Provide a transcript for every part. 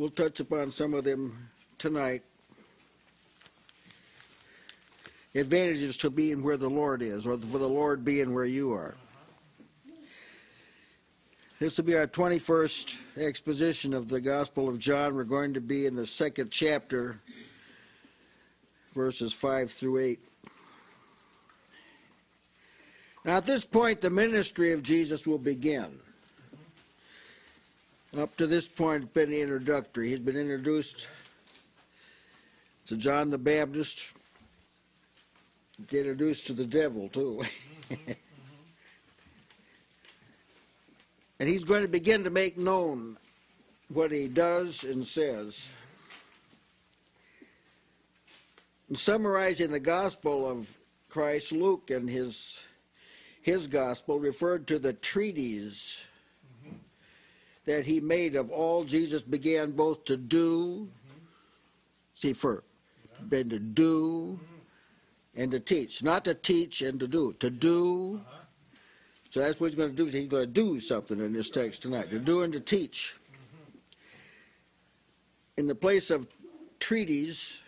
we'll touch upon some of them tonight. Advantages to being where the Lord is, or for the Lord being where you are. This will be our 21st exposition of the Gospel of John. We're going to be in the second chapter, verses 5 through 8. Now, at this point, the ministry of Jesus will begin. Up to this point, it's been introductory. He's been introduced to John the Baptist, introduced to the devil, too. and he's going to begin to make known what he does and says. In summarizing the gospel of Christ, Luke and his his gospel referred to the treatise that he made of all Jesus began both to do, see, for been to do and to teach, not to teach and to do, to do. So that's what he's going to do. He's going to do something in this text tonight, to do and to teach. In the place of treatise,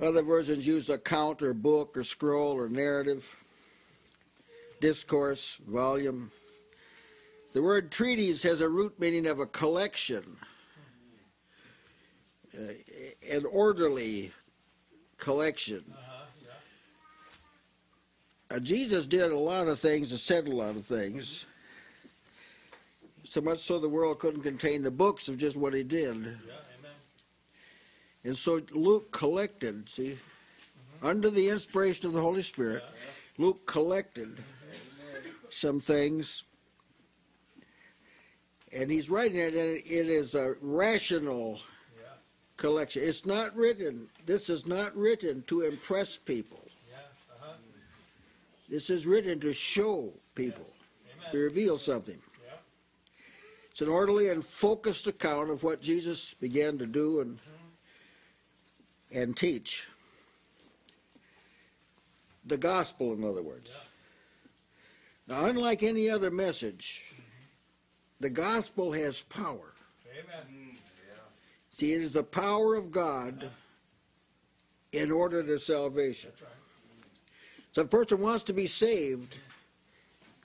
other versions use account or book or scroll or narrative discourse, volume. The word treatise has a root meaning of a collection, uh, an orderly collection. Uh, Jesus did a lot of things and said a lot of things, so much so the world couldn't contain the books of just what he did. Yeah, amen. And so Luke collected, see, Mm-hmm. under the inspiration of the Holy Spirit, Yeah, yeah. Luke collected some things. And he's writing it, and it is a rational Yeah, collection. It's not written, this is not written to impress people. yeah, uh-huh. This is written to show people, to reveal something. Yeah, It's an orderly and focused account of what Jesus began to do and and teach. The gospel, in other words. Now, unlike any other message, the gospel has power. amen. Mm, See, it is the power of God in order to salvation. Right. So if a person wants to be saved,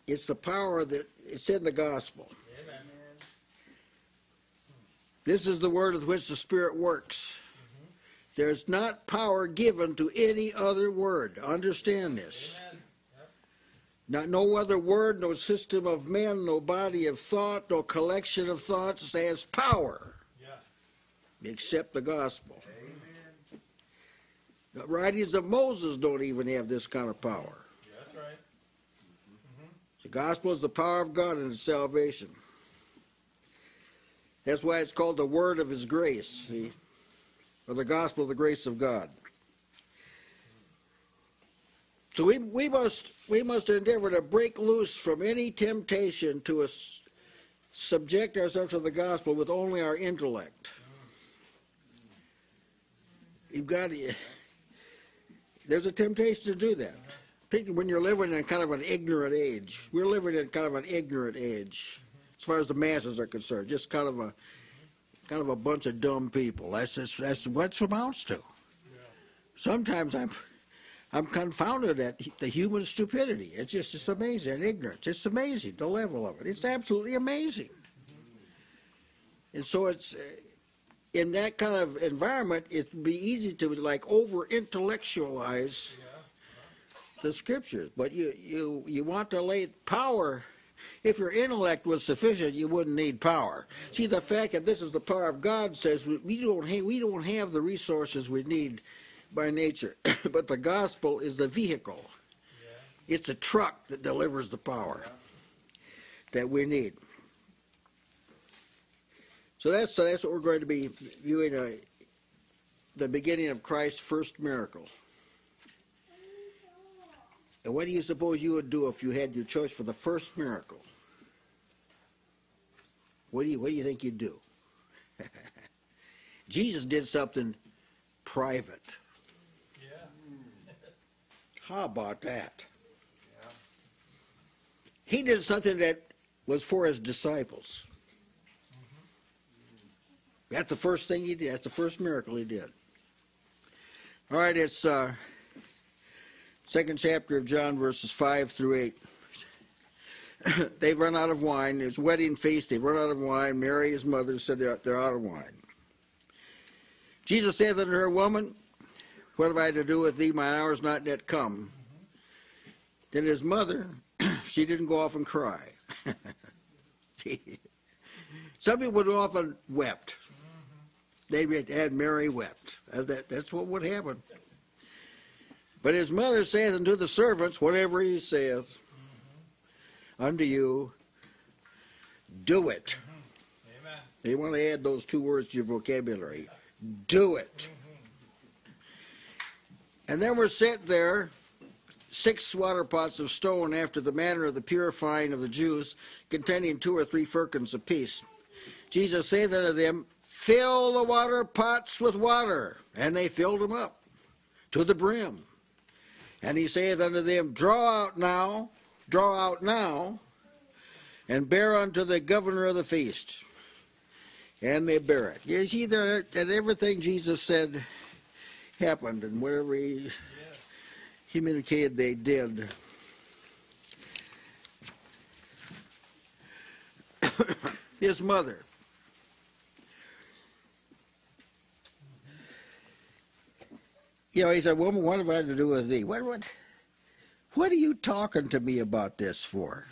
it's the power that it's in the gospel. Amen. This is the word with which the Spirit works. Mm-hmm. There's not power given to any other word. Understand this. Amen. Not no other word, no system of men, no body of thought, no collection of thoughts has power Yeah, except the gospel. The writings of Moses don't even have this kind of power. yeah, that's right. Mm-hmm. The gospel is the power of God and salvation. That's why it's called the word of his grace, see? Or the gospel of the grace of God. So we, we must we must endeavor to break loose from any temptation to us, subject ourselves to the gospel with only our intellect. You've got to, there's a temptation to do that particularly when you're living in kind of an ignorant age. We're living in kind of an ignorant age, as far as the masses are concerned. Just kind of a kind of a bunch of dumb people. That's that's, that's what it amounts to. Sometimes I'm I'm confounded at the human stupidity. It's just it's amazing and ignorance. It's amazing the level of it. It's absolutely amazing. And so it's. Uh, in that kind of environment, it'd be easy to like over intellectualize the scriptures, but you, you, you want to lay power. If your intellect was sufficient, you wouldn't need power. See, the fact that this is the power of God says we- don't have, we don't have the resources we need by nature, but the gospel is the vehicle. yeah. It's a truck that delivers the power that we need. So that's so that's what we're going to be viewing. Uh, the beginning of Christ's first miracle. And what do you suppose you would do if you had your choice for the first miracle? What do you What do you think you'd do? Jesus did something private. How about that? He did something that was for his disciples. That's the first thing he did. That's the first miracle he did. All right, it's uh, second chapter of John, verses five through eight. They've run out of wine. It's wedding feast. They've run out of wine. Mary, his mother, said they're, they're out of wine. Jesus said unto her, Woman, what have I to do with thee? My hour is not yet come. Then his mother, she didn't go off and cry. Some people would often wept. They had Mary wept. That's what would happen. But his mother saith unto the servants, Whatever he saith unto you, do it. Mm-hmm. Amen. You want to add those two words to your vocabulary. Do it. And then we're set there, six water pots of stone after the manner of the purifying of the Jews, containing two or three firkins apiece. Jesus saith unto them, Fill the water pots with water. And they filled them up to the brim. And he saith unto them, Draw out now, draw out now, and bear unto the governor of the feast and they bear it. You see there that everything Jesus said happened, and whatever he Yes. communicated they did. His mother. You know, he said, Woman, what have I to do with thee? What what what are you talking to me about this for?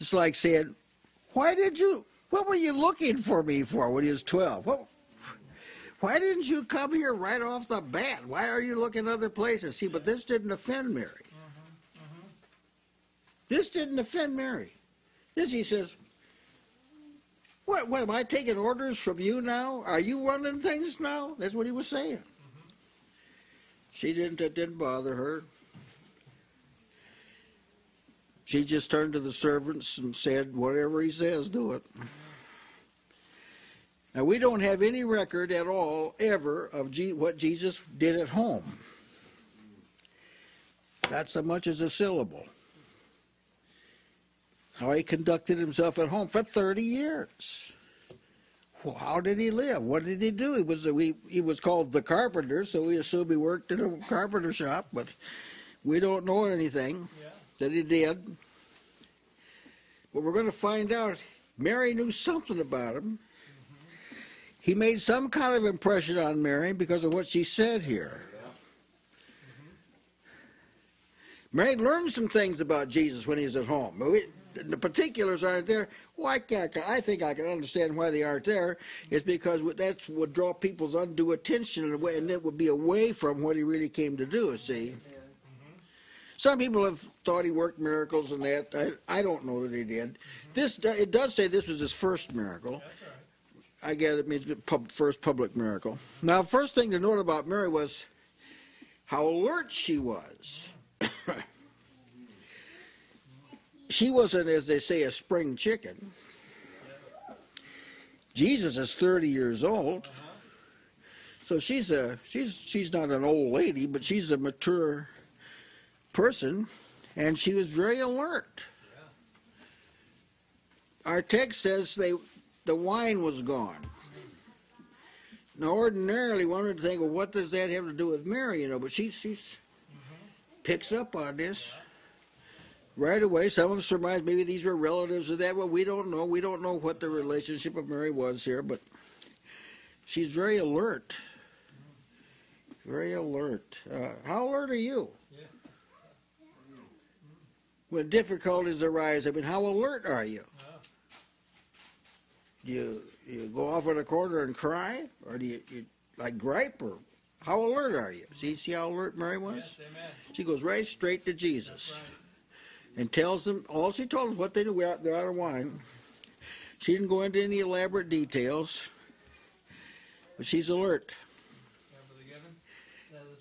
It's like saying, Why did you what were you looking for me for when he was 12? What, why didn't you come here right off the bat? Why are you looking other places? See, but this didn't offend Mary. Mm-hmm, mm-hmm. This didn't offend Mary. This, he says, what, what, am I taking orders from you now? Are you running things now? That's what he was saying. Mm-hmm. She didn't, it didn't bother her. She just turned to the servants and said, whatever he says, do it. Now, we don't have any record at all, ever, of Je- what Jesus did at home. Not so much as a syllable. How he conducted himself at home for 30 years. Well, how did he live? What did he do? He was he, he was called the carpenter, so we assume he worked in a carpenter shop, but we don't know anything Yeah. that he did. But we're going to find out. Mary knew something about him. He made some kind of impression on Mary because of what she said here. Mary learned some things about Jesus when he was at home. We- The particulars aren't there. Why can't, I think I can understand why they aren't there. It's because that would draw people's undue attention away- and it would be away from what he really came to do, see? Some people have thought he worked miracles and that. I, I don't know that he did. This it does say this was his first miracle. I guess it means the pub, first public miracle. Now, first thing to note about Mary was how alert she was. she wasn't, as they say, a spring chicken. Jesus is 30 years old. So she's a she's she's not an old lady, but she's a mature person, and she was very alert. Our text says they the wine was gone. Now, ordinarily, one would think, well, what does that have to do with Mary? You know, but she she picks up on this right away. Some of us surmise maybe these were relatives of that. Well, we don't know. We don't know what the relationship of Mary was here, but she's very alert. Very alert. Uh, how alert are you? When difficulties arise, I mean, how alert are you? Do you you go off in a corner and cry, or do you, you like gripe, or how alert are you? See, see how alert Mary was. Yes, amen. She goes right straight to Jesus right. and tells them all she told them what they do. Out, they're out of wine. She didn't go into any elaborate details, but she's alert. Yeah, Now, this,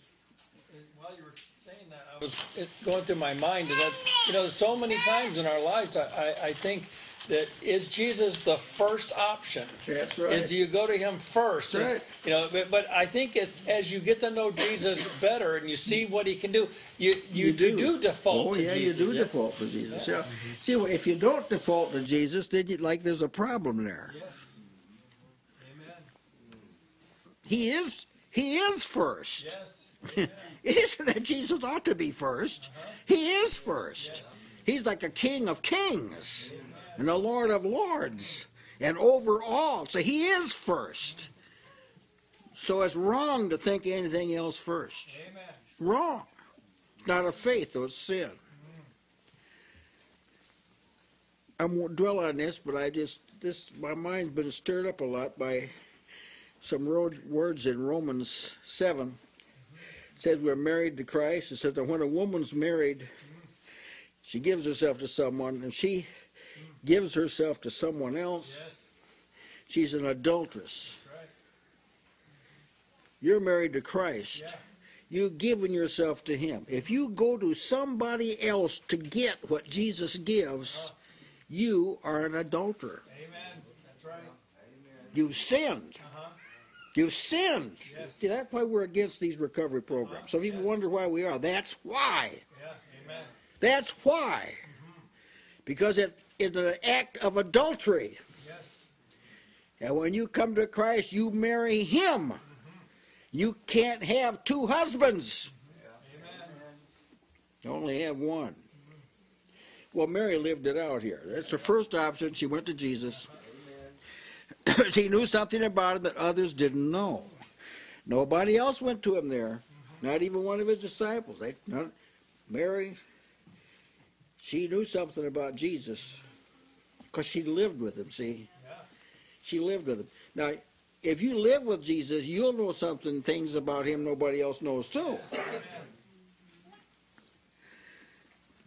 it, while you were saying that, I was it, going through my mind. And that's you know, so many times in our lives, I, I, I think that is Jesus the first option? That's Is do you go to him first? That's right. You know, but, but I think as as you get to know Jesus better and you see what he can do, you you, you do. default Oh to yeah, Jesus. you do yeah? default to Jesus. Yeah. Mm-hmm. See, if you don't default to Jesus, then you like there's a problem there. Yes. Amen. He is he is first. Yes. It isn't that Jesus ought to be 1st uh-huh. He is first. Yes. He's like a king of kings and a lord of lords and over all. So he is first. So it's wrong to think anything else first. Amen. Wrong. It's not a faith, though it's sin. I won't dwell on this, but I just this my mind's been stirred up a lot by some words in Romans seven. It says we're married to Christ. It says that when a woman's married, she gives herself to someone, and she gives herself to someone else. Yes. She's an adulteress. That's right. You're married to Christ. Yeah. You've given yourself to Him. If you go to somebody else to get what Jesus gives, you are an adulterer. Amen. That's right. You've sinned. Uh-huh. You've sinned. Yes. See, that's why we're against these recovery programs. Some people Yes. wonder why we are. That's why. Yeah. Amen. That's why. Because it is an act of adultery. Yes. And when you come to Christ, you marry Him. You can't have two husbands. Amen. You only have one. Well, Mary lived it out here. That's her first option. She went to Jesus. she knew something about him that others didn't know. Nobody else went to him there. Mm-hmm. Not even one of his disciples. They, none, Mary, she knew something about Jesus because she lived with him, see? Yeah. She lived with him. Now, if you live with Jesus, you'll know something, things about him nobody else knows too.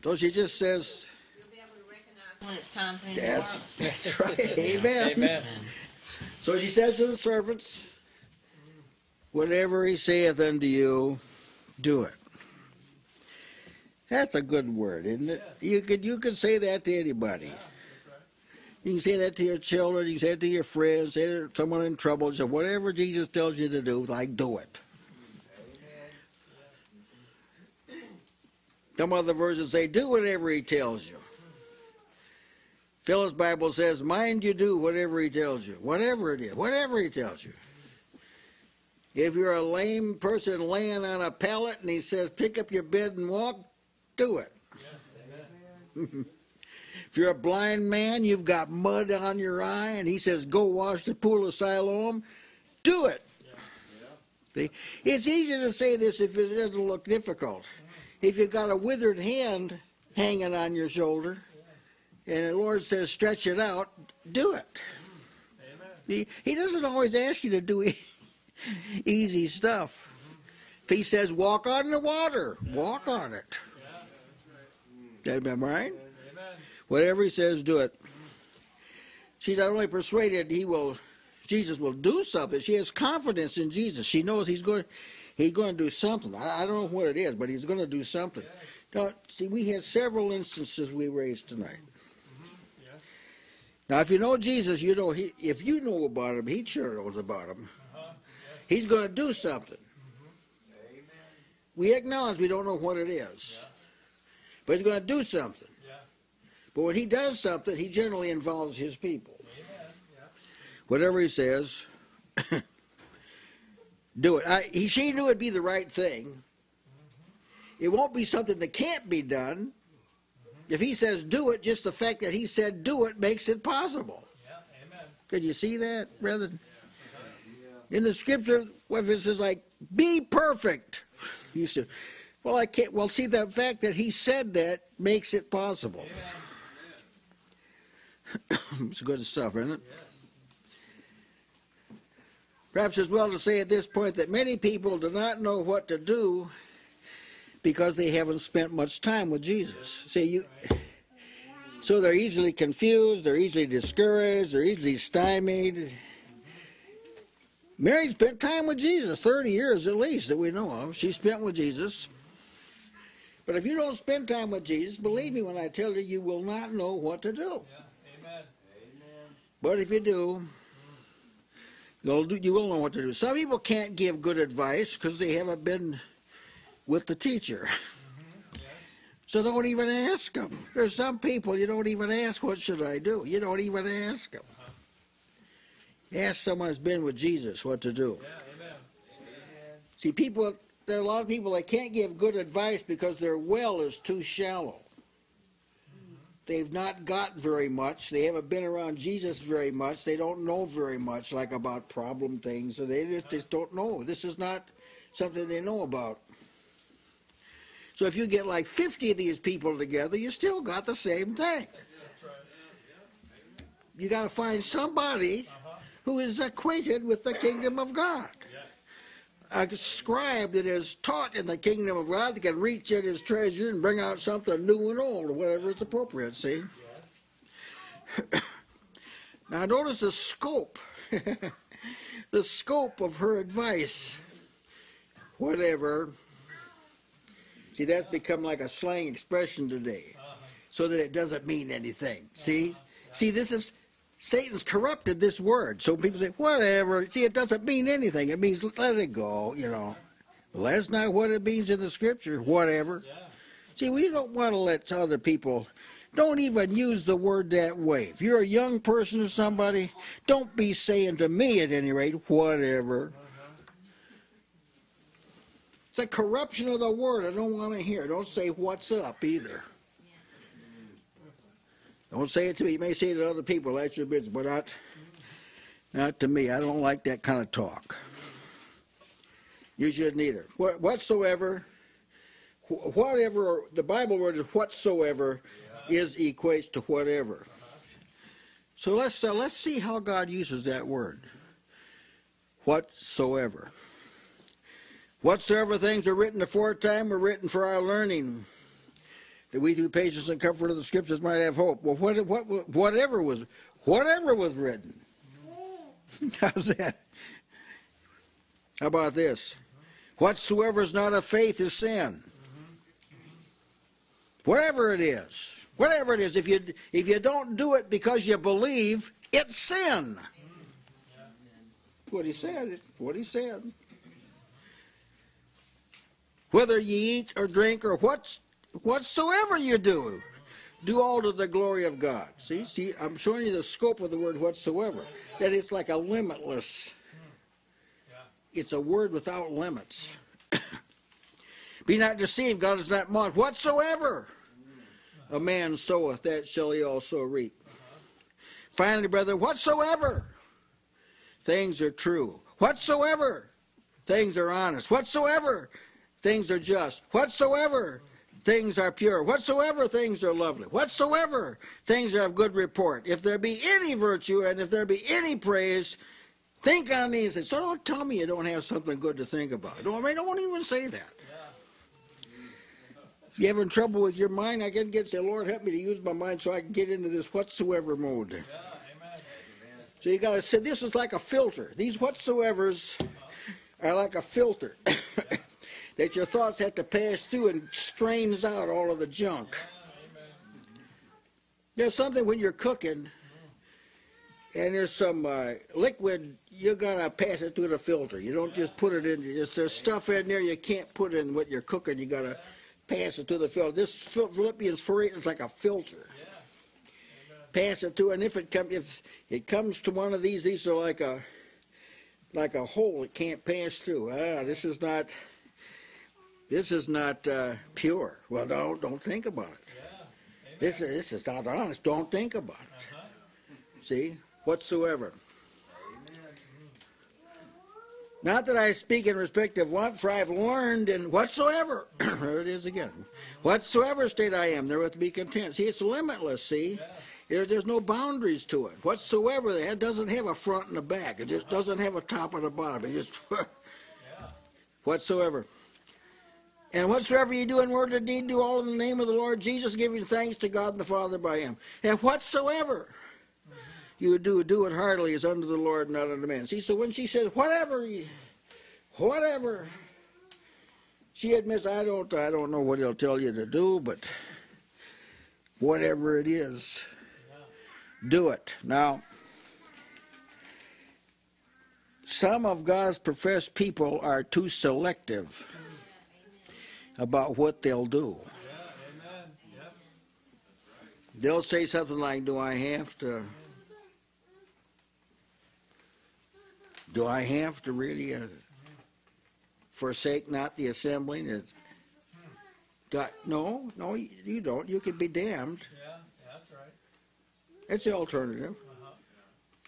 So she just says, You'll be able to recognize when it's time for him to work. that's, that's right. Amen. Amen. So she says to the servants, Whatever he saith unto you, do it. That's a good word, isn't it? Yes. You could you could say that to anybody. That's right. You can say that to your children, you can say it to your friends, say it to someone in trouble, so whatever Jesus tells you to do, like do it. Some other versions say, do whatever he tells you. Phillips Bible says, mind you do whatever he tells you. Whatever it is, whatever he tells you. If you're a lame person laying on a pallet and he says, pick up your bed and walk, do it. Yes. If you're a blind man, you've got mud on your eye, and he says, go wash the pool of Siloam, do it. See, it's easy to say this if it doesn't look difficult. If you've got a withered hand hanging on your shoulder, and the Lord says, stretch it out, do it. He, he doesn't always ask you to do e- easy stuff. If he says, walk on the water, walk on it. That right? Amen. Whatever he says, do it. She's not only persuaded he will, Jesus will do something. She has confidence in Jesus. She knows he's going, he's going to do something. I, I don't know what it is, but he's going to do something. Now, see, we had several instances we raised tonight. Yes. Now, if you know Jesus, you know he. If you know about him, he sure knows about him. Uh-huh. He's going to do something. We acknowledge we don't know what it is, but he's going to do something. But when he does something, he generally involves his people. Whatever he says, do it. I, he, she knew it'd be the right thing. It won't be something that can't be done. If he says do it, just the fact that he said do it makes it possible. Yeah. Can you see that, brethren? In the scripture, if it says like, be perfect, you say, well, I can't. Well, see, the fact that he said that makes it possible. it's good stuff, isn't it? Yes. Perhaps as well to say at this point that many people do not know what to do because they haven't spent much time with Jesus. See, you, so they're easily confused, they're easily discouraged, they're easily stymied. Mary spent time with Jesus, 30 years at least that we know of. She spent with Jesus. But if you don't spend time with Jesus, believe me when I tell you, you will not know what to do. Yeah. Amen. But if you do, you'll do, you will know what to do. Some people can't give good advice because they haven't been with the teacher. Mm-hmm. So don't even ask them. There's some people you don't even ask, what should I do? You don't even ask them. Uh-huh. Ask someone who's been with Jesus what to do. Yeah. Amen. See, people, there are a lot of people that can't give good advice because their well is too shallow. They've not got very much. They haven't been around Jesus very much. They don't know very much, like about problem things. And they just, just don't know. This is not something they know about. So if you get like 50 of these people together, you still got the same thing. You got to find somebody uh-huh. who is acquainted with the kingdom of God. A scribe that is taught in the kingdom of God that can reach in his treasure and bring out something new and old, or whatever is appropriate, see? now notice the scope. the scope of her advice. Whatever. See, that's become like a slang expression today. So that it doesn't mean anything. See? See, this is Satan's corrupted this word. So people say, whatever. See, it doesn't mean anything. It means let it go, you know. Well, that's not what it means in the scripture, whatever. See, we don't want to let other people, don't even use the word that way. If you're a young person or somebody, don't be saying to me at any rate, whatever. Uh-huh. It's a corruption of the word. I don't want to hear. Don't say what's up either. Don't say it to me. You may say it to other people. That's your business, but not, not to me. I don't like that kind of talk. You shouldn't either. Whatsoever, whatever, the Bible word is whatsoever is equates to whatever. So let's uh, let's see how God uses that word. Whatsoever. Whatsoever things are written aforetime were written for our learning, that we through patience and comfort of the scriptures might have hope. Well, what, what, whatever was, whatever was written. How's that? How about this? Whatsoever is not of faith is sin. Whatever it is, whatever it is, if you if you don't do it because you believe, it's sin. What he said. What he said. Whether ye eat or drink or what's whatsoever you do, do all to the glory of God. See, see, I'm showing you the scope of the word whatsoever. That it's like a limitless. It's a word without limits. Be not deceived, God is not mocked. Whatsoever a man soweth, that shall he also reap. Finally, brother, whatsoever things are true, whatsoever things are honest, whatsoever things are just, whatsoever things are pure, whatsoever things are lovely, whatsoever things are of good report, if there be any virtue and if there be any praise, think on these things. So don't tell me you don't have something good to think about. Don't, I don't even say that. If you're having trouble with your mind, I can get say, Lord, help me to use my mind so I can get into this whatsoever mode. So you got to say this is like a filter. These whatsoevers are like a filter that your thoughts have to pass through and strains out all of the junk. There's something when you're cooking and there's some uh, liquid, you gotta pass it through the filter. You don't just put it in. There's, stuff in there you can't put in what you're cooking. You gotta pass it through the filter. This Philippians 4 8 is like a filter. Pass it through, and if it comes, if it comes to one of these, these are like a like a hole it can't pass through. Ah, this is not. This is not uh, pure. Well, don't don't think about it. This is this is not honest. Don't think about it. See, whatsoever. Not that I speak in respect of want, for I have learned in whatsoever. there it is again. Whatsoever state I am, therewith be content. See, it's limitless. See, there, there's no boundaries to it. Whatsoever, it doesn't have a front and a back. It just doesn't have a top and a bottom. It just whatsoever. And whatsoever you do in word or deed, do all in the name of the Lord Jesus, giving thanks to God the Father by Him. And whatsoever you do, do it heartily as unto the Lord, not unto man. See, so when she says whatever, whatever, she admits, I don't, I don't know what He'll tell you to do, but whatever it is, do it. Now, some of God's professed people are too selective about what they'll do. Yep. They'll say something like, Do I have to? Do I have to really uh, forsake not the assembling. It's got no, no, you don't. You could be damned. Yeah, that's right. That's the alternative. Uh-huh.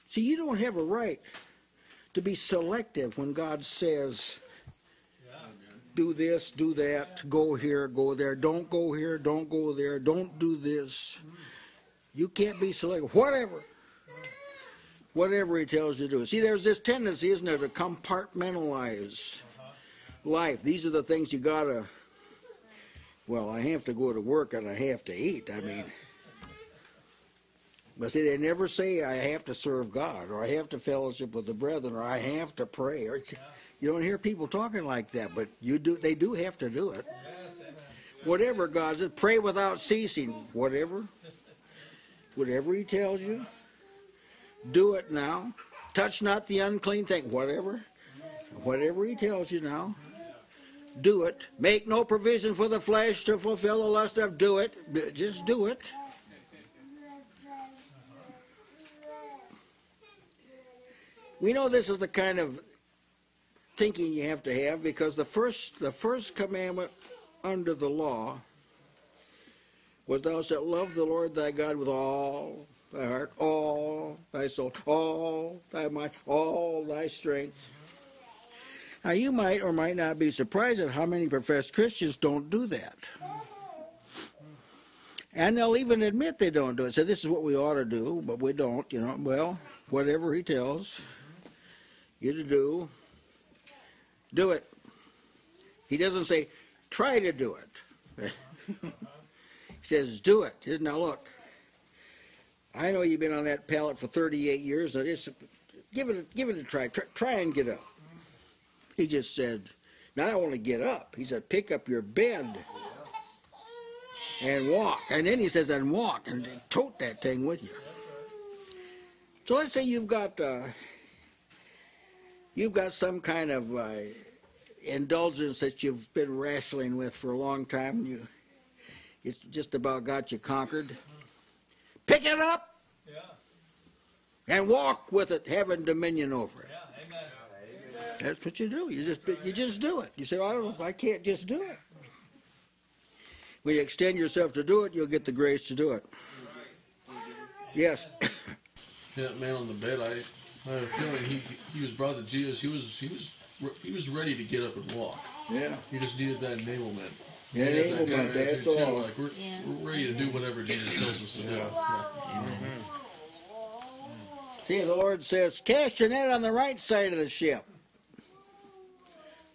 See, you don't have a right to be selective when God says. Do this, do that, go here, go there, don't go here, don't go there, don't do this. You can't be selective. Whatever. Whatever he tells you to do. See, there's this tendency, isn't there, to compartmentalize life. These are the things you gotta, well, I have to go to work and I have to eat. I mean, but see, they never say I have to serve God or I have to fellowship with the brethren or I have to pray. Or you don't hear people talking like that, but you do. They do have to do it. Whatever God says, pray without ceasing. Whatever, whatever He tells you, do it now. Touch not the unclean thing. Whatever, whatever He tells you now, do it. Make no provision for the flesh to fulfill the lust of. Do it. Just do it. We know this is the kind of thinking you have to have because the first the first commandment under the law was thou shalt love the Lord thy God with all thy heart, all thy soul, all thy mind, all thy strength. Now you might or might not be surprised at how many professed Christians don't do that. And they'll even admit they don't do it. Say this is what we ought to do, but we don't, you know. Well, whatever he tells you to do, do it. He doesn't say, try to do it. he says, do it. Now look, I know you've been on that pallet for 38 years. Give it, a, give it a try. try. Try and get up. He just said, not only get up, he said, pick up your bed and walk. And then he says, and walk and tote that thing with you. So let's say you've got uh, you've got some kind of uh, indulgence that you've been wrestling with for a long time. and You, it's just about got you conquered. Pick it up Yeah, and walk with it, having dominion over it. yeah, amen. That's what you do. You just you just do it. You say, well, I don't know if I can't just do it. When you extend yourself to do it, you'll get the grace to do it. Yes. That man on the bed. I, I have a feeling he he was brought to Jesus. He was he was he was ready to get up and walk. Yeah. He just needed that enablement. Yeah, He that kind enablement, of that's attitude, too, all. Like we're, Yeah. we're ready to do whatever Jesus tells us to do. Yeah. See, the Lord says, cast your net on the right side of the ship.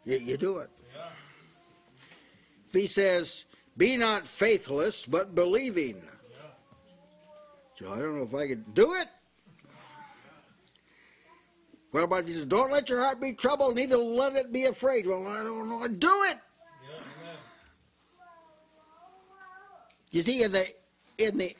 You, you do it. Yeah. If he says, be not faithless, but believing. So I don't know if I could do it. About if he says, don't let your heart be troubled, neither let it be afraid? Well, I don't know. Do it. Yeah. You see, in the, in the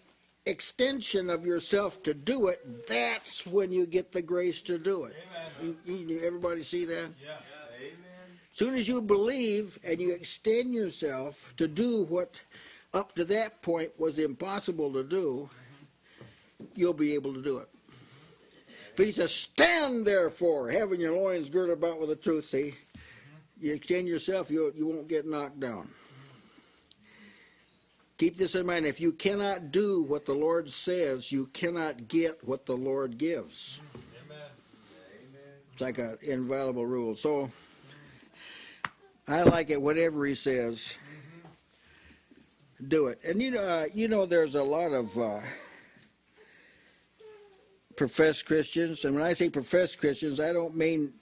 extension of yourself to do it, that's when you get the grace to do it. You- you- Everybody see that? Yeah. amen. soon as you believe and you extend yourself to do what up to that point was impossible to do, you'll be able to do it. If he says, stand therefore, having your loins girded about with the truth, see, you extend yourself, you, you won't get knocked down. Keep this in mind. If you cannot do what the Lord says, you cannot get what the Lord gives. Amen. It's like an inviolable rule. So I like it. Whatever he says, do it. And you know, uh, you know, there's a lot of uh, professed Christians, and when I say professed Christians, I don't mean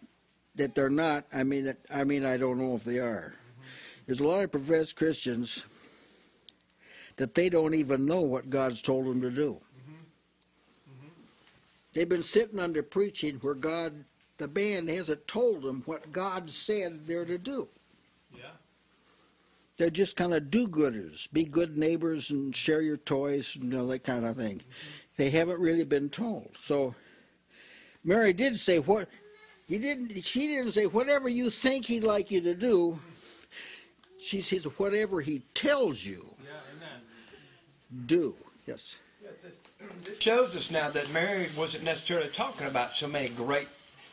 that they're not. I mean, that, I mean I don't know if they are. There's a lot of professed Christians that they don't even know what God's told them to do. They've been sitting under preaching where God, the band hasn't told them what God said they're to do. Yeah. They're just kind of do-gooders, be good neighbors and share your toys and you know, that kind of thing. They haven't really been told. So Mary did say what you didn't. She didn't say whatever you think he'd like you to do. She says whatever he tells you, Yeah, do. Yes. Shows us now that Mary wasn't necessarily talking about so many great,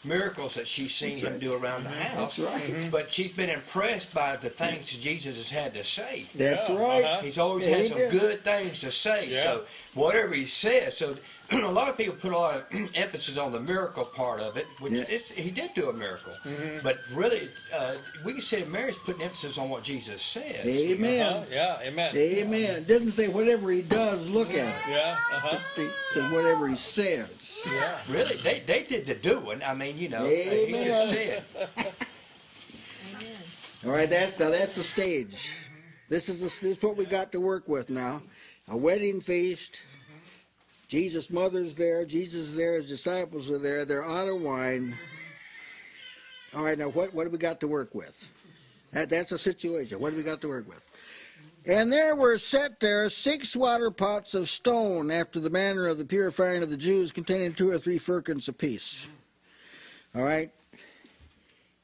miracles that she's seen him do around the house. That's right. But she's been impressed by the things that Jesus has had to say. That's Yeah, right. uh-huh. He's always had some Amen. good things to say. Yeah. So whatever he says, so a lot of people put a lot of emphasis on the miracle part of it, which Yeah. it's, he did do a miracle. Mm-hmm. But really, uh, we can say that Mary's putting emphasis on what Jesus says. Amen. Uh-huh, yeah, amen. Amen. It doesn't say whatever he does, look at it. Yeah, uh-huh. It says whatever he says. Yeah. Really, they, they did the doing. I mean, you know, he Amen. just said. Amen. All right, that's now that's the stage. This is the, this is what we got to work with now. A wedding feast. Jesus' mother's there. Jesus is there. His disciples are there. They're out of wine. All right, now what what do we got to work with? That that's a situation. What do we got to work with? And there were set there six water pots of stone after the manner of the purifying of the Jews, containing two or three firkins apiece. All right.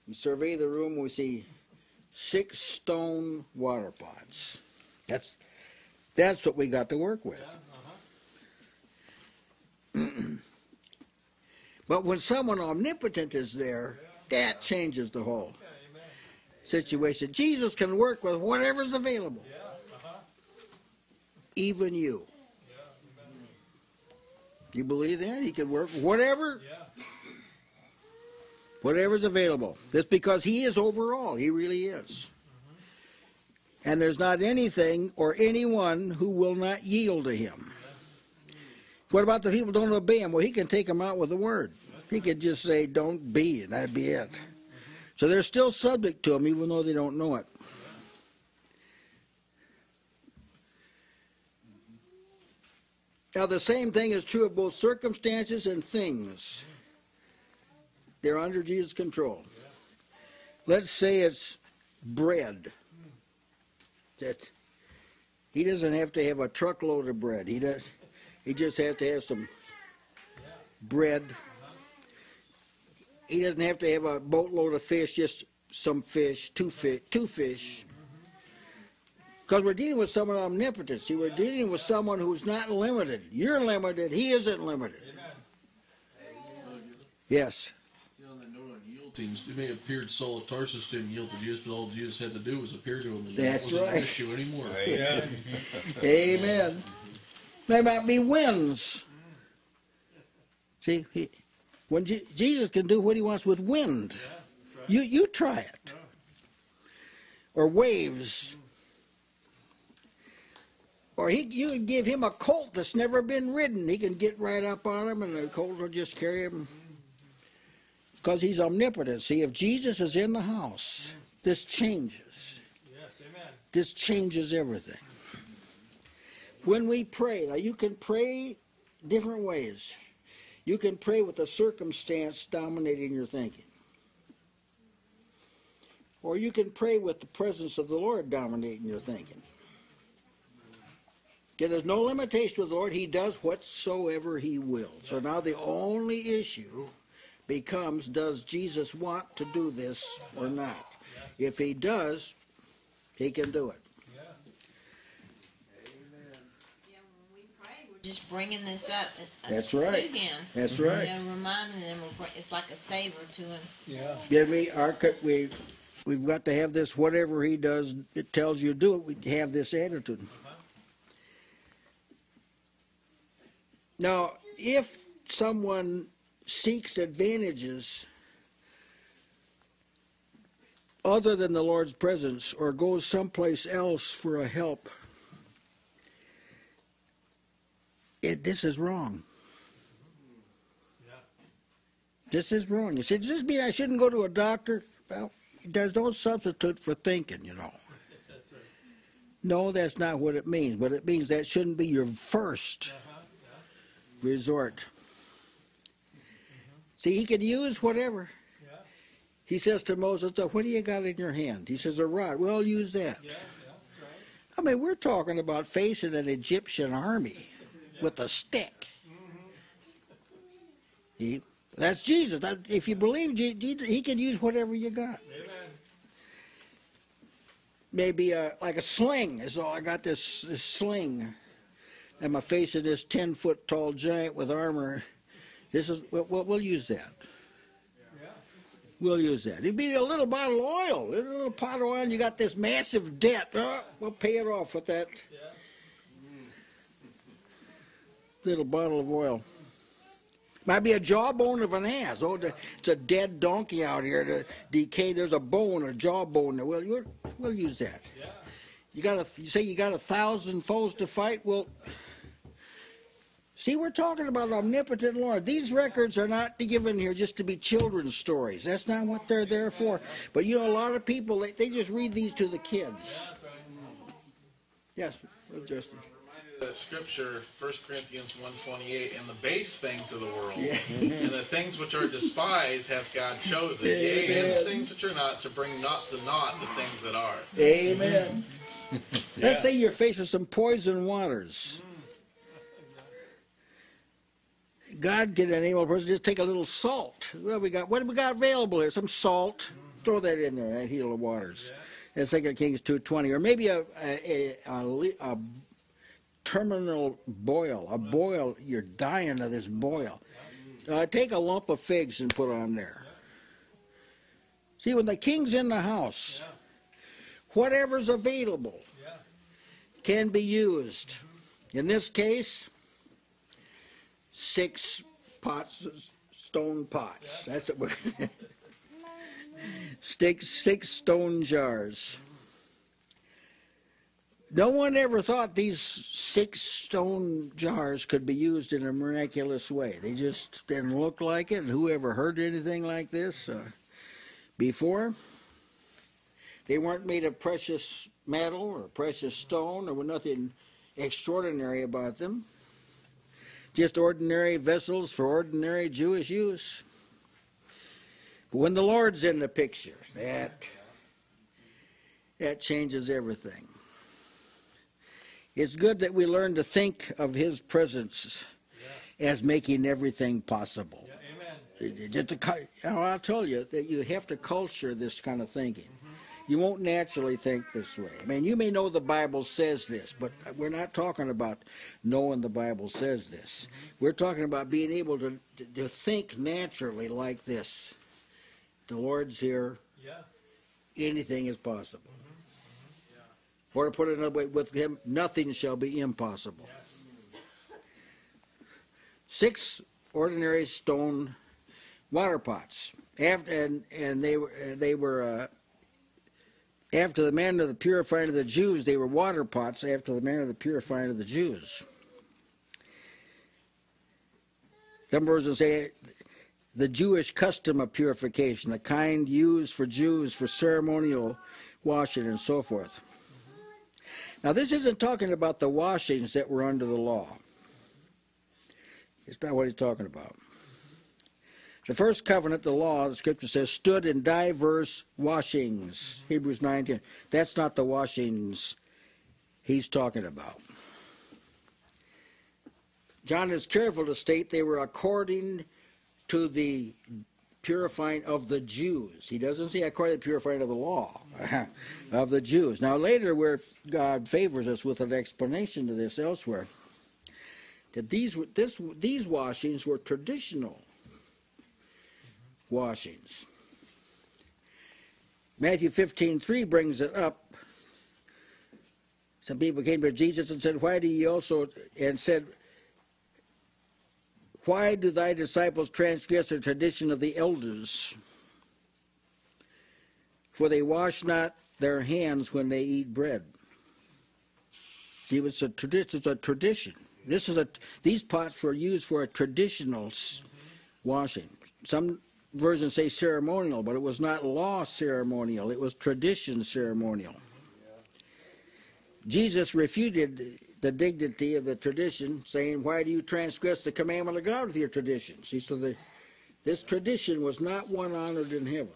We survey the room. We see six stone water pots. That's that's what we got to work with. but when someone omnipotent is there, that changes the whole situation. Jesus can work with whatever's available. Even you. You believe that? He can work whatever. whatever whatever's available. Just because he is overall, he really is. And there's not anything or anyone who will not yield to him. What about the people don't obey him? Well, he can take them out with a word. He could just say, "Don't be," and that'd be it. So they're still subject to him, even though they don't know it. Now, the same thing is true of both circumstances and things. They're under Jesus' control. Let's say it's bread. That he doesn't have to have a truckload of bread. He does. He just has to have some bread. He doesn't have to have a boatload of fish. Just some fish, two fish, two fish. Because we're dealing with someone omnipotent. See, we're dealing with someone who's not limited. You're limited. He isn't limited. Yes. You know, that note on yieldings, it may appeared Saul of Tarsus didn't yield to Jesus, but all Jesus had to do was appear to him, and That's that wasn't right. an issue anymore. Yeah. Amen. There might be winds. See, he, when Je- Jesus can do what he wants with wind, you you try it. Or waves. Or he, you can give him a colt that's never been ridden. He can get right up on him, and the colt will just carry him. Because he's omnipotent. See, if Jesus is in the house, this changes. Yes, amen. This changes everything. When we pray, now you can pray different ways. You can pray with a circumstance dominating your thinking. Or you can pray with the presence of the Lord dominating your thinking. Yeah, there's no limitation with the Lord. He does whatsoever He will. So now the only issue becomes does Jesus want to do this or not? If He does, He can do it. Yeah, when we pray, we're just bringing this up uh, That's to right. him. That's You right. know, reminding him, it's like a savor to him. Yeah. Yeah, we our co- we we've got to have this. Whatever he does, it tells you to do it. We have this attitude. Now, if someone seeks advantages other than the Lord's presence or goes someplace else for a help, it, this is wrong. This is wrong. You say, does this mean I shouldn't go to a doctor? Well, there's no substitute for thinking, you know. No, that's not what it means. But it means that shouldn't be your 1st resort. See, he can use whatever. Yeah. He says to Moses, "So what do you got in your hand? He says, a rod. Well, use that. Yeah, yeah, right. I mean, we're talking about facing an Egyptian army with a stick. Mm-hmm. He, that's Jesus. That, if you believe Je- Je- he can use whatever you got. Amen. Maybe a, like a sling. So I got this, this sling. And I'm facing this 10 foot tall giant with armor. This is, we'll, we'll use that. We'll use that. It'd be a little bottle of oil, a little pot of oil, you got this massive debt. Oh, we'll pay it off with that little bottle of oil. Might be a jawbone of an ass. Oh, the, it's a dead donkey out here. The decay. There's a bone, a jawbone. there. Well, we'll use that. You got a, you say you got a thousand foes to fight. Well, see, we're talking about omnipotent Lord. These records are not given here just to be children's stories. That's not what they're there for. But you know, a lot of people they, they just read these to the kids. Yes, Brother Justin. reminded of that scripture, 1 Corinthians 1.28, and the base things of the world, and the things which are despised have God chosen, yea, and the things which are not, to bring not to naught the things that are. Amen. Let's say you're faced with some poison waters. God can enable a person to just take a little salt. Well, we got what we got available here? Some salt. Throw that in there. That heal the waters. And Second Kings two twenty, or maybe a a, a, a, terminal boil. A boil. You're dying of this boil. Uh, take a lump of figs and put on there. See, when the king's in the house, whatever's available Yeah. can be used. In this case, six pots, stone pots. That's what we're. Six, six stone jars. No one ever thought these six stone jars could be used in a miraculous way. They just didn't look like it. And who ever heard anything like this uh, before? They weren't made of precious metal or precious stone. There was nothing extraordinary about them. Just ordinary vessels for ordinary Jewish use. But when the Lord's in the picture, that that changes everything. It's good that we learn to think of His presence as making everything possible. Yeah, amen. Just cu- you know, I'll tell you that you have to culture this kind of thinking. You won't naturally think this way. I mean, you may know the Bible says this, but we're not talking about knowing the Bible says this. We're talking about being able to, to, to think naturally like this. The Lord's here, Yeah. anything is possible. Mm-hmm. Mm-hmm. Or to put it another way, with Him, nothing shall be impossible. Six ordinary stone water pots. After, and and they were uh, they were uh, after the manner of the purifying of the Jews. They were water pots after the manner of the purifying of the Jews. Some versions say the Jewish custom of purification, the kind used for Jews for ceremonial washing and so forth. Now, this isn't talking about the washings that were under the law. It's not what he's talking about. The first covenant, the law, the scripture says, stood in diverse washings. Mm-hmm. Hebrews 19. That's not the washings he's talking about. John is careful to state they were according to the purifying of the Jews. He doesn't say according to the purifying of the law of the Jews. Now later, where God favors us with an explanation to this elsewhere, that these this these washings were traditional washings. Matthew fifteen three brings it up. Some people came to Jesus and said, "Why do you also?" and said, why do thy disciples transgress the tradition of the elders? For they wash not their hands when they eat bread. See, it's a tradition. It's a tradition. This is a. These pots were used for a traditional washing. Some versions say ceremonial, but it was not law ceremonial. It was tradition ceremonial. Jesus refuted the dignity of the tradition, saying, Why do you transgress the commandment of God with your traditions? See, so the, this tradition was not one honored in heaven.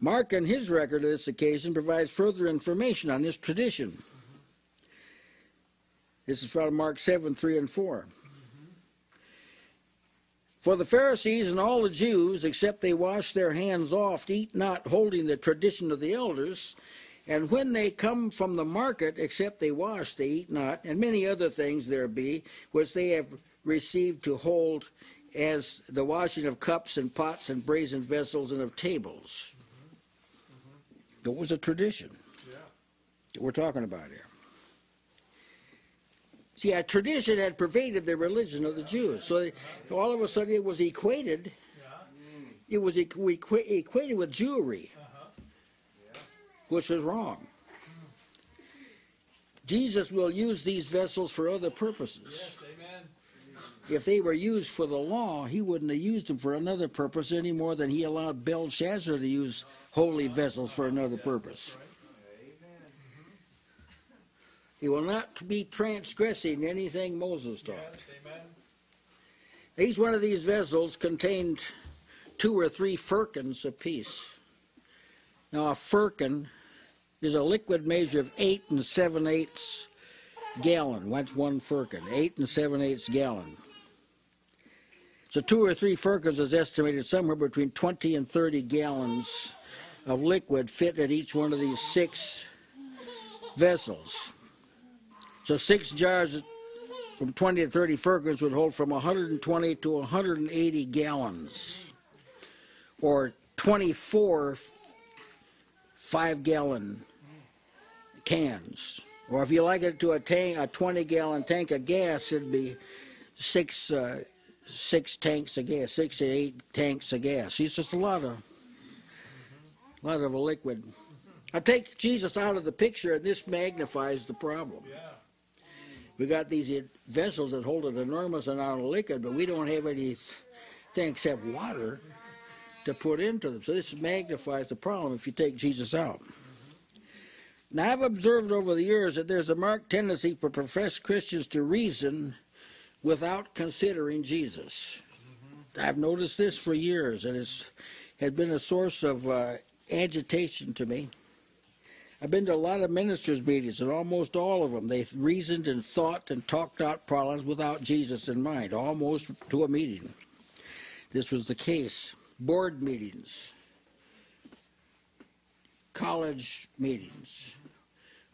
Mark, in his record of this occasion, provides further information on this tradition. This is from Mark 7 3 and 4. For the Pharisees and all the Jews, except they wash their hands oft, eat not holding the tradition of the elders. And when they come from the market, except they wash, they eat not, and many other things there be, which they have received to hold as the washing of cups and pots and brazen vessels and of tables. It was a tradition that we're talking about here. See, a tradition had pervaded the religion of the Jews. So all of a sudden it was equated. It was equ- equ- equated with Jewry, which is wrong. Jesus will use these vessels for other purposes. If they were used for the law, he wouldn't have used them for another purpose any more than he allowed Belshazzar to use holy vessels for another purpose. He will not be transgressing anything Moses taught. Yes, amen. Each one of these vessels contained two or three firkins apiece. Now, a firkin is a liquid measure of eight and seven eighths gallon. What's one firkin? Eight and seven eighths gallon. So, two or three firkins is estimated somewhere between 20 and 30 gallons of liquid fit at each one of these six vessels. So, six jars from 20 to 30 firkins would hold from 120 to 180 gallons, or 24 five gallon cans. Or if you like it to a tank, a 20 gallon tank of gas, it'd be six uh, six tanks of gas, six to eight tanks of gas. It's just a lot of a lot of a liquid. I take Jesus out of the picture, and this magnifies the problem. Yeah. We got these vessels that hold an enormous amount of liquid, but we don't have anything except water to put into them. So this magnifies the problem if you take Jesus out. Now, I've observed over the years that there's a marked tendency for professed Christians to reason without considering Jesus. I've noticed this for years, and it's had been a source of uh, agitation to me. I've been to a lot of ministers' meetings, and almost all of them, they reasoned and thought and talked out problems without Jesus in mind, almost to a meeting. This was the case. Board meetings, college meetings,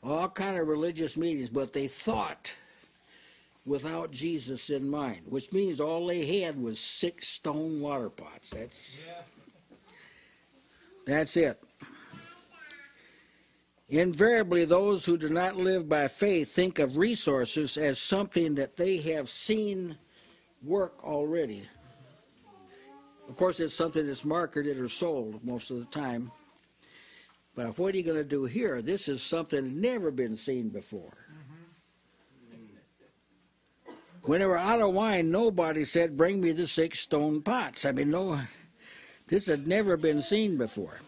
all kind of religious meetings, but they thought without Jesus in mind, which means all they had was six stone water pots. That's Yeah. that's it. Invariably, those who do not live by faith think of resources as something that they have seen work already. Of course, it's something that's marketed or sold most of the time. But what are you going to do here? This is something never been seen before. When they were out of wine, nobody said, Bring me the six stone pots. I mean, no, this had never been seen before.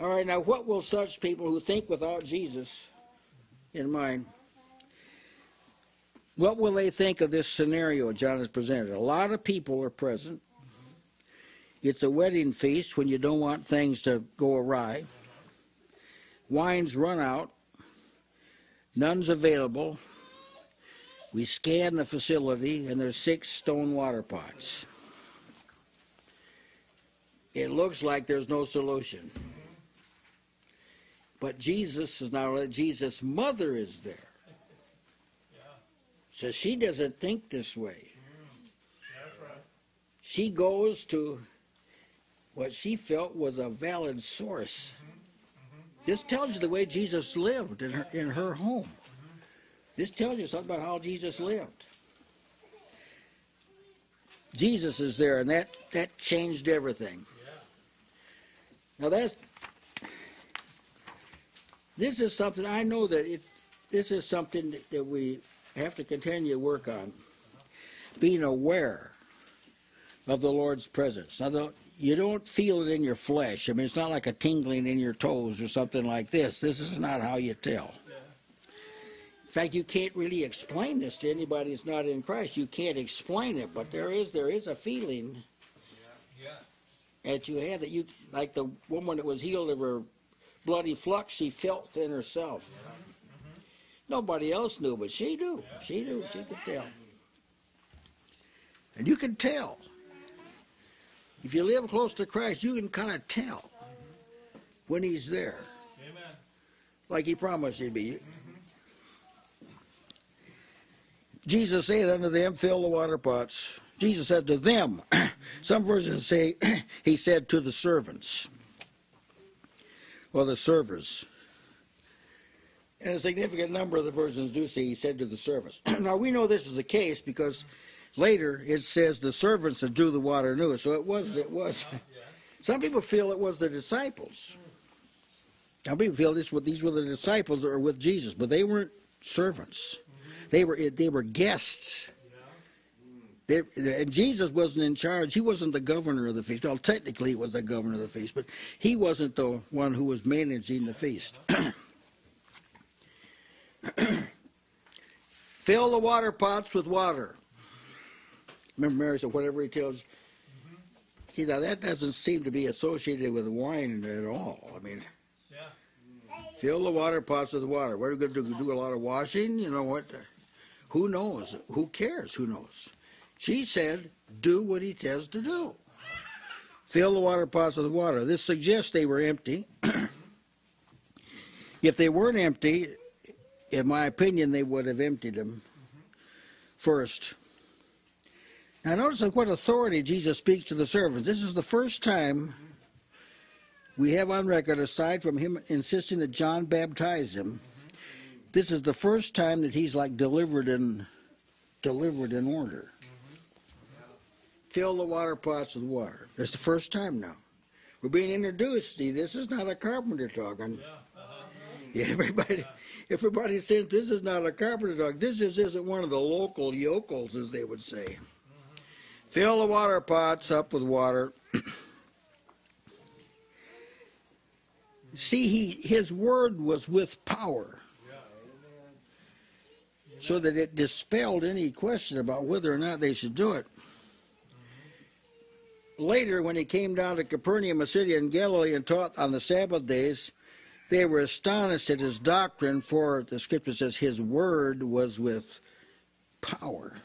All right, now what will such people who think without Jesus in mind, what will they think of this scenario John has presented? A lot of people are present. It's a wedding feast when you don't want things to go awry. Wine's run out. None's available. We scan the facility, and there's six stone water pots. It looks like there's no solution. But Jesus is not, Jesus' mother is there. So she doesn't think this way. She goes to what she felt was a valid source. This tells you the way Jesus lived in her, in her home. This tells you something about how Jesus lived. Jesus is there, and that, that changed everything. Now that's this is something I know that it this is something that- we have to continue to work on. Being aware of the Lord's presence. Now, the, you don't feel it in your flesh. I mean, it's not like a tingling in your toes or something like this. This is not how you tell. In fact, you can't really explain this to anybody that's not in Christ. You can't explain it, but there is there is a feeling Yeah. that you have that you like the woman that was healed of her bloody flux. She felt in herself. Nobody else knew, but she knew. She knew. She could tell. And you can tell. If you live close to Christ, you can kind of tell when He's there, Amen. like He promised He'd be. Jesus said unto them, Fill the water pots. Jesus said to them. Some versions say he said to the servants or the servers. And a significant number of the versions do say he said to the servants. now we know this is the case because later it says the servants that drew the water knew it. So it was it was some people feel it was the disciples. Some people feel this these were the disciples that were with Jesus, but they weren't servants. Mm-hmm. They were they were guests. They, and Jesus wasn't in charge. He wasn't the governor of the feast. Well, technically, he was the governor of the feast, but he wasn't the one who was managing the feast. Fill the water pots with water. Remember, Mary said, whatever he tells. Mm-hmm. See, now that doesn't seem to be associated with wine at all. I mean, Yeah. fill the water pots with water. What are we going to do? Do a lot of washing? You know what? Who knows? Who cares? Who knows? She said, do what he tells to do. Fill the water pots with water. This suggests they were empty. if they weren't empty, in my opinion, they would have emptied them first. Now, notice what authority Jesus speaks to the servants. This is the first time we have on record, aside from him insisting that John baptize him, this is the first time that he's like delivered in delivered in order. Fill the water pots with water. It's the first time now. We're being introduced. See, this is not a carpenter talking. Uh-huh. Yeah, everybody, everybody says this is not a carpenter talk. This is, isn't one of the local yokels, as they would say. Mm-hmm. Fill the water pots up with water. See, he, his word was with power. So that it dispelled any question about whether or not they should do it. Later, when he came down to Capernaum, a city in Galilee, and taught on the Sabbath days, they were astonished at his doctrine, for the scripture says his word was with power.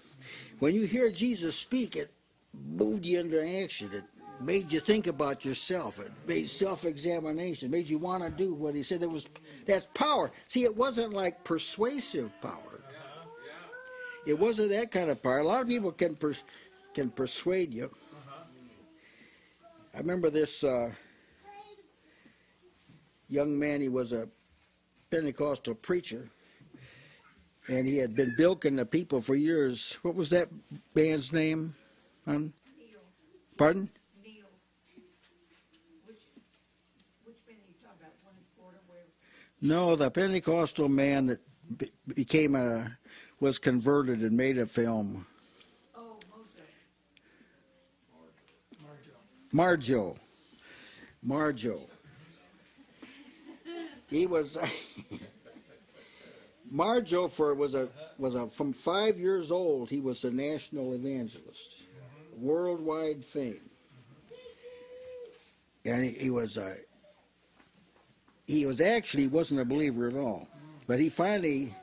When you hear Jesus speak, it moved you into action. It made you think about yourself. It made self-examination. Made you want to do what he said. It was that's power. See, it wasn't like persuasive power. It wasn't that kind of power. A lot of people can pers- can persuade you. I remember this uh, young man. He was a Pentecostal preacher, and he had been bilking the people for years. What was that band's name? Hon? Pardon? Neil. Which, which are you talking about? One in Florida where? No, the Pentecostal man that be- became a was converted and made a film. Oh, Mojo. Marjoe. Marjoe. He was Marjoe for was a was a from five years old he was a national evangelist, worldwide fame, and he, he was a he was actually wasn't a believer at all, but he finally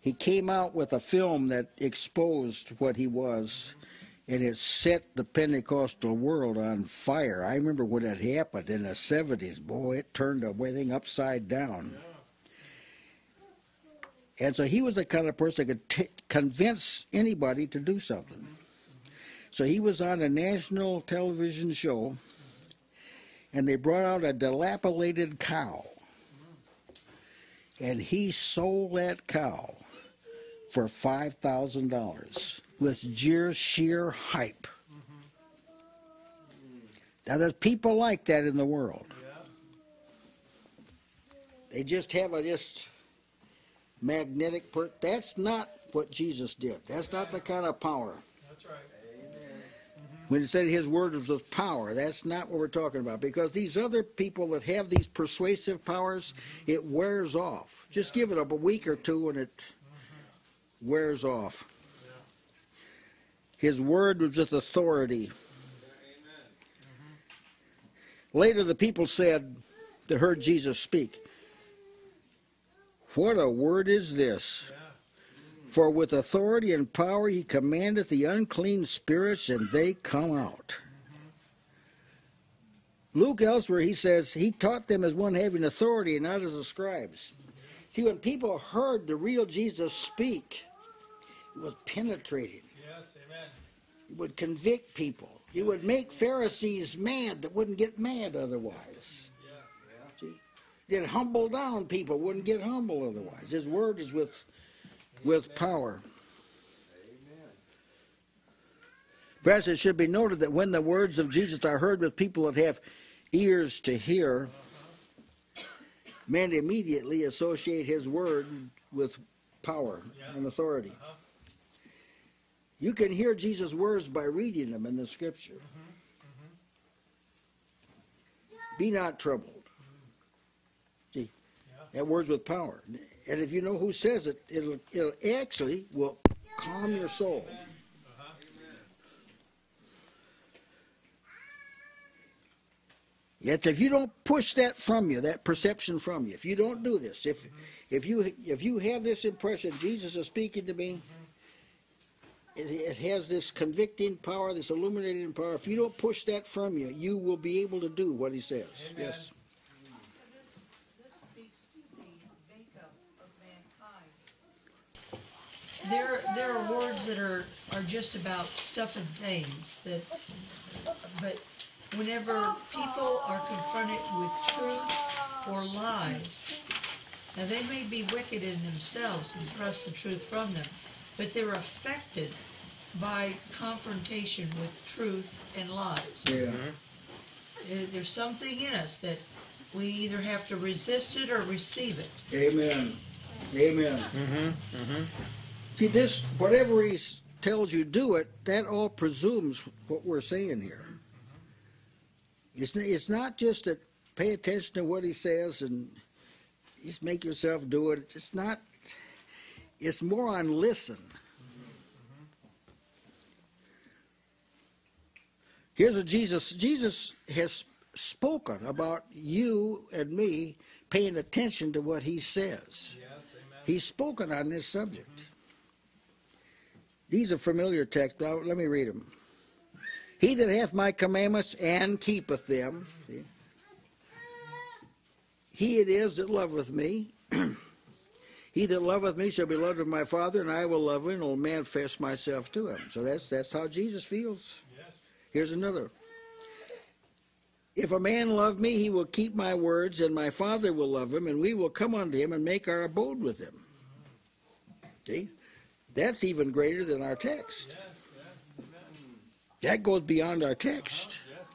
he came out with a film that exposed what he was and it set the Pentecostal world on fire. I remember when it happened in the 70s. Boy, it turned everything upside down. And so he was the kind of person that could t- convince anybody to do something. So he was on a national television show, and they brought out a dilapidated cow. And he sold that cow for $5,000 with sheer, sheer hype. Now, there's people like that in the world. They just have a just magnetic. Per- That's not what Jesus did. That's not the kind of power. That's right. When it said his word was with power, that's not what we're talking about. Because these other people that have these persuasive powers, it wears off. Just give it up a week or two and it wears off. His word was with authority. Later, the people said, that heard Jesus speak, What a word is this! For with authority and power he commandeth the unclean spirits, and they come out. Luke elsewhere he says he taught them as one having authority and not as the scribes. See, when people heard the real Jesus speak, it was penetrating. Amen. It would convict people. It would make Pharisees mad that wouldn't get mad otherwise. Yeah. See, it humble down people wouldn't get humble otherwise. His word is with with power. Perhaps it should be noted that when the words of Jesus are heard with people that have ears to hear, men immediately associate his word with power and authority. Uh-huh. You can hear Jesus' words by reading them in the scripture. Mm-hmm. Be not troubled. See, that word's with power. And if you know who says it, it'll, it'll actually will calm your soul. Uh-huh. Yet if you don't push that from you, that perception from you, if you don't do this, if mm-hmm. if you if you have this impression Jesus is speaking to me, mm-hmm. It, it has this convicting power, this illuminating power. If you don't push that from you, you will be able to do what he says. Amen. Yes. This, this speaks to the makeup of mankind. There, there are words that are, are just about stuff and things that, but whenever people are confronted with truth or lies, now they may be wicked in themselves and thrust the truth from them, but they're affected by confrontation with truth and lies. Yeah. There- There's something in us that we either have to resist it or receive it. Amen. Amen. Mm-hmm. Mm-hmm. See this, whatever he tells you do it, that all presumes what we're saying here. It's it's not just that pay attention to what he says and just make yourself do it. It's not. It's more on listen. Here's what Jesus Jesus has spoken about you and me paying attention to what he says. Yes, amen. He's spoken on this subject. These are familiar texts. Let me read them. He that hath my commandments and keepeth them, see, he it is that loveth me. he that loveth me shall be loved of my Father, and I will love him and will manifest myself to him. So that's that's how Jesus feels. Yes. Here's another. If a man love me, he will keep my words, and my Father will love him, and we will come unto him and make our abode with him. See? That's even greater than our text. Yes, yes. That goes beyond our text. Yes,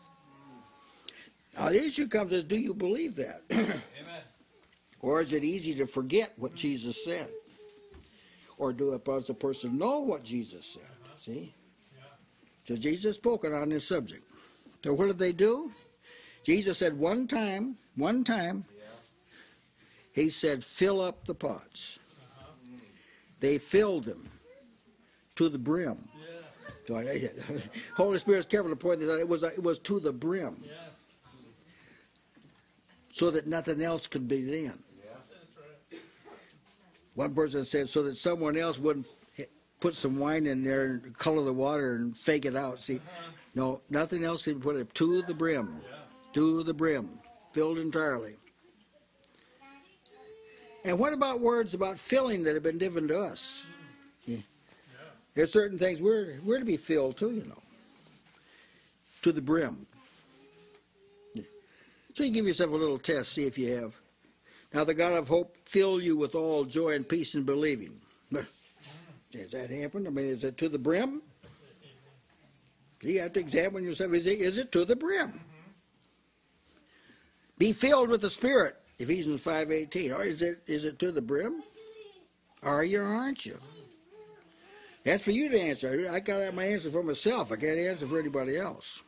Now, the issue comes is do you believe that? or is it easy to forget what Jesus said? Or do it does the person know what Jesus said? See? So Jesus spoken on this subject. So what did they do? Jesus said one time, one time, he said, fill up the pots. They filled them to the brim. So I, Holy Spirit's careful to point this out. It was, it was to the brim, so that nothing else could be in. One person said so that someone else wouldn't put some wine in there and color the water and fake it out. See, uh-huh. no, nothing else can put it to the brim, to the brim, filled entirely. And what about words about filling that have been given to us? Yeah. There's certain things we're we're to be filled too, you know, to the brim. Yeah. So you give yourself a little test, see if you have. Now the God of hope fill you with all joy and peace in believing. Has that happened? I mean, is it to the brim? You have to examine yourself. Is it, is it to the brim? Be filled with the Spirit, Ephesians 5.18. Or is it, is it to the brim? Are you or aren't you? That's for you to answer. I got my answer for myself. I can't answer for anybody else.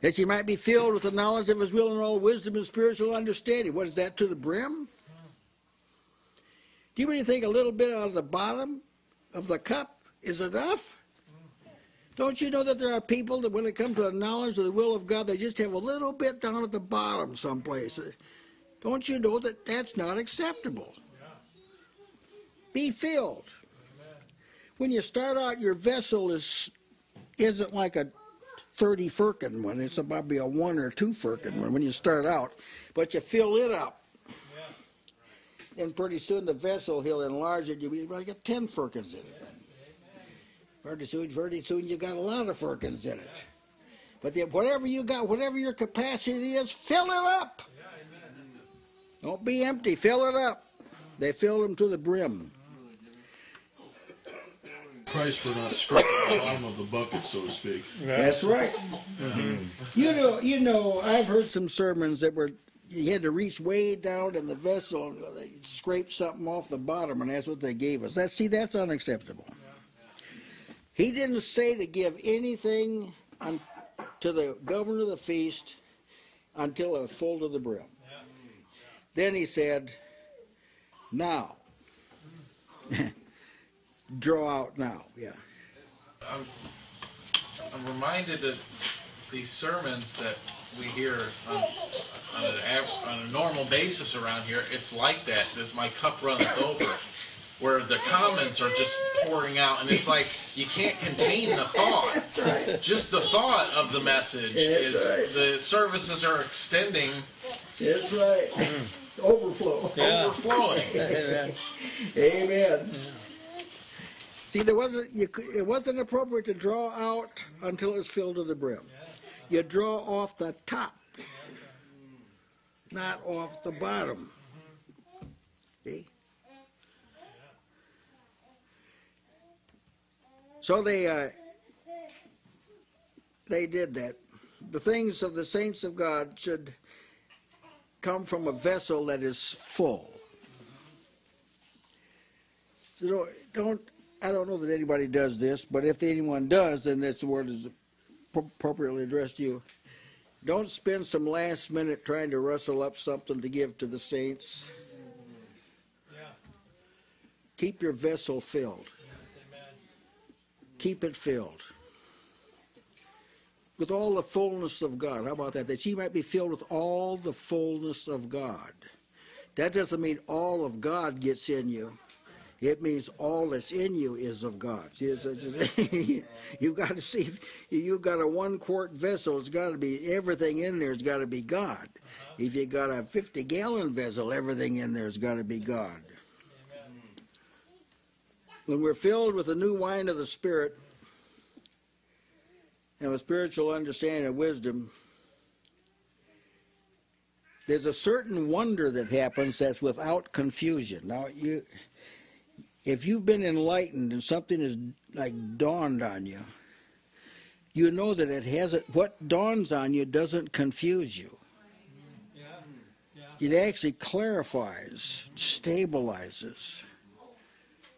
That you might be filled with the knowledge of his will and all wisdom and spiritual understanding. What is that to the brim? Do you really think a little bit out of the bottom of the cup is enough? Don't you know that there are people that when it comes to the knowledge of the will of God, they just have a little bit down at the bottom someplace? Don't you know that that's not acceptable? Be filled. When you start out, your vessel is isn't like a 30 firkin one. It's about be a one or two firkin one when you start out, but you fill it up. Yes. And pretty soon the vessel, he'll enlarge it. You'll be like a 10 firkins in it. Pretty soon, pretty soon you got a lot of firkins in it. But then whatever you got, whatever your capacity is, fill it up. Don't be empty. Fill it up. They filled them to the brim. Christ for not scraping the bottom of the bucket, so to speak. That's right. Mm-hmm. You know, you know. I've heard some sermons that were you had to reach way down in the vessel and they scrape something off the bottom, and that's what they gave us. That see, that's unacceptable. He didn't say to give anything un, to the governor of the feast until it was full to the brim. Then he said, "Now, draw out now." Yeah. I'm, I'm reminded of these sermons that we hear on, on, an, av- on a normal basis around here. It's like that. That my cup runs over, where the comments are just pouring out, and it's like you can't contain the thought. Just the thought of the message That's is right. the services are extending, That's right. Mm. Overflow. Yeah. overflowing. Amen. Amen. See, there wasn't you, it wasn't appropriate to draw out until it's filled to the brim. You draw off the top, not off the bottom. See? So they uh, they did that. The things of the saints of God should come from a vessel that is full. So don't, don't I don't know that anybody does this, but if anyone does, then that's the word is appropriately addressed to you. Don't spend some last minute trying to rustle up something to give to the saints. Yeah. Keep your vessel filled. Yes. Keep it filled. With all the fullness of God. How about that? That ye might be filled with all the fullness of God. That doesn't mean all of God gets in you. It means all that's in you is of God. You've got to see, you've got a one quart vessel, it's got to be, everything in there's got to be God. If you got a 50 gallon vessel, everything in there's got to be God. When we're filled with the new wine of the Spirit and with spiritual understanding and wisdom, there's a certain wonder that happens that's without confusion. Now, you, if you've been enlightened and something is like dawned on you, you know that it hasn't. What dawns on you doesn't confuse you. Yeah. Yeah. It actually clarifies, stabilizes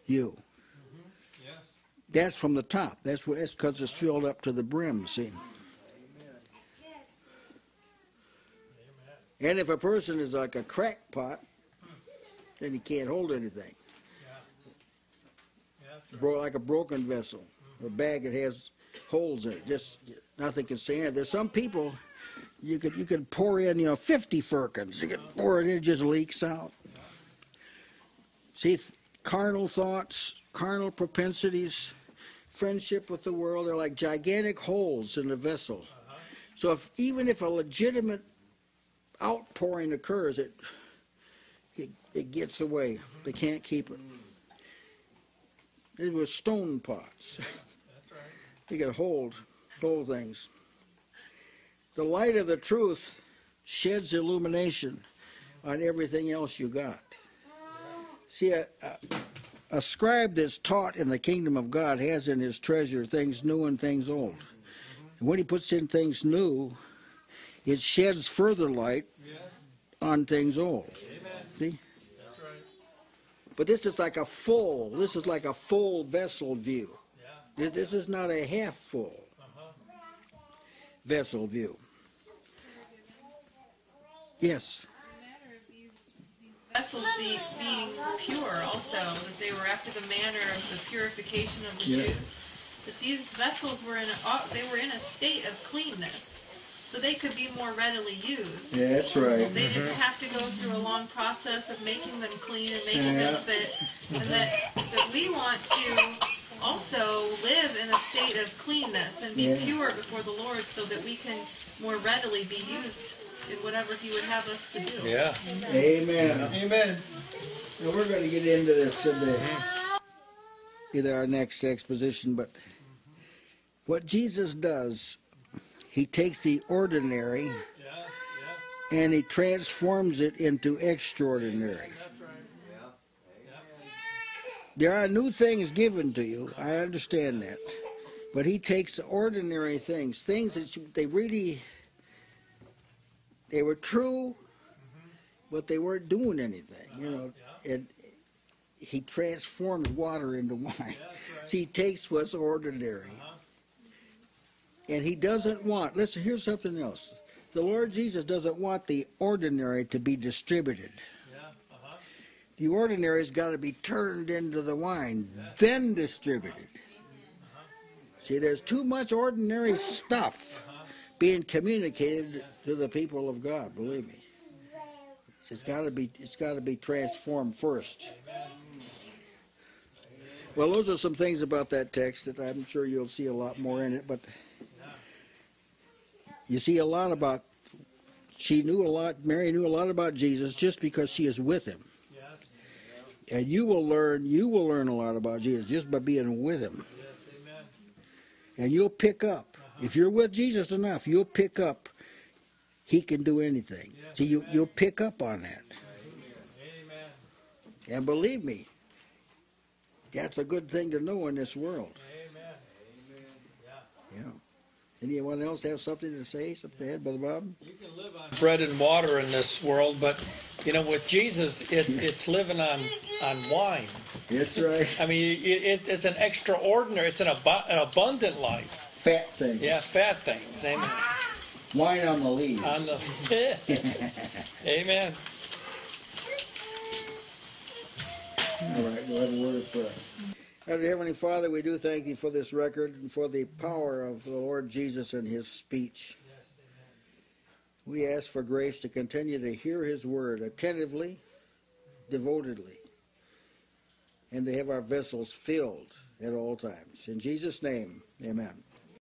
you. Mm-hmm. Yes. That's from the top. That's what. That's because it's filled up to the brim. See. And if a person is like a crackpot, then he can't hold anything. Bro, like a broken vessel, a bag that has holes in it. Just nothing can stay in it. There's some people you could you could pour in you know 50 firkins. You could pour it in, it just leaks out. See, carnal thoughts, carnal propensities, friendship with the world, they're like gigantic holes in the vessel. So if even if a legitimate outpouring occurs, it it, it gets away. They can't keep it. It was stone pots. That's right. They could hold, hold things. The light of the truth sheds illumination on everything else you got. See, a, a, a scribe that's taught in the kingdom of God has in his treasure things new and things old. And when he puts in things new, it sheds further light Yes. on things old. Amen. See? That's right. But this is like a full, this is like a full vessel view. Yeah. This is not a half full Uh-huh. vessel view. Yes. these, these vessels be, being pure also, that they were after the manner of the purification of the Yeah. Jews. That these vessels were in a, uh, they were in a state of cleanness, so they could be more readily used. Yeah, that's right. They didn't mm-hmm. have to go through a long process of making them clean and making Yeah. them fit. And that, that we want to also live in a state of cleanness and be Yeah. pure before the Lord so that we can more readily be used in whatever He would have us to do. Yeah. Amen. Amen. And we're going to get into this today. either our next exposition, but What Jesus does, he takes the ordinary and he transforms it into extraordinary. There are new things given to you. I understand that. But he takes ordinary things, things that you, they really they were true, but they weren't doing anything. You know, and he transforms water into wine. That's right. See, he takes what's ordinary. And he doesn't want, listen, here's something else. The Lord Jesus doesn't want the ordinary to be distributed. Yeah, uh-huh. The ordinary's got to be turned into the wine, then distributed. See, there's too much ordinary stuff being communicated to the people of God. Believe me, it's got to be it's got to be transformed first. Well, those are some things about that text that I'm sure you'll see a lot more in it, but you see a lot about. She knew a lot. Mary knew a lot about Jesus just because she is with him Yes, and you will learn you will learn a lot about Jesus just by being with him yes, amen. and you'll pick up uh-huh. if you're with Jesus enough you'll pick up he can do anything Yes, so you amen. you'll pick up on that Amen. and believe me that's a good thing to know in this world Amen. Amen. Yeah. yeah anyone else have something to say something to add brother bob You can live on bread and water in this world, but you know, with Jesus, it, it's living on on wine. that's right I mean, it, it, it's an extraordinary, it's an, abu- an abundant life. fat thing Yeah, fat things. Amen. wine on the lees On the, amen. All right, we'll have a word of prayer. Dear Heavenly Father, we do thank Thee for this record and for the power of the Lord Jesus and His speech. We ask for grace to continue to hear His word attentively, devotedly, and to have our vessels filled at all times. In Jesus' name, amen.